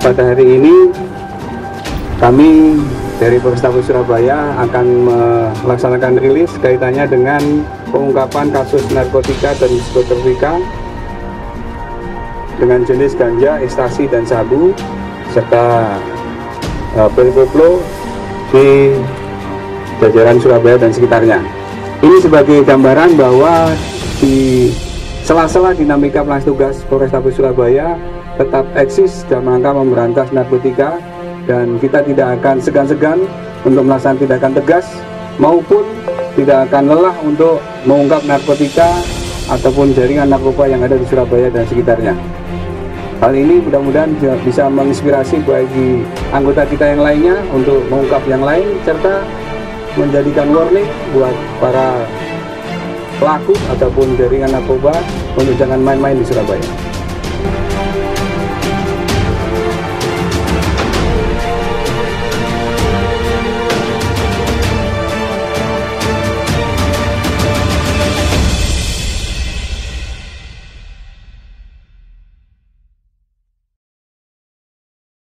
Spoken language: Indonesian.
pada hari ini kami dari Polrestabes Surabaya akan melaksanakan rilis kaitannya dengan pengungkapan kasus narkotika dan psikotropika dengan jenis ganja, ekstasi, dan sabu serta uh, di jajaran Surabaya dan sekitarnya. Ini sebagai gambaran bahwa di sela-sela dinamika pelaksana tugas Polrestabes Surabaya tetap eksis dalam rangka memberantas narkotika dan kita tidak akan segan-segan untuk melaksanakan tindakan tegas maupun tidak akan lelah untuk mengungkap narkotika ataupun jaringan narkoba yang ada di Surabaya dan sekitarnya. Hal ini mudah-mudahan bisa menginspirasi bagi anggota kita yang lainnya untuk mengungkap yang lain serta menjadikan warning buat para pelaku ataupun jaringan narkoba untuk jangan main-main di Surabaya.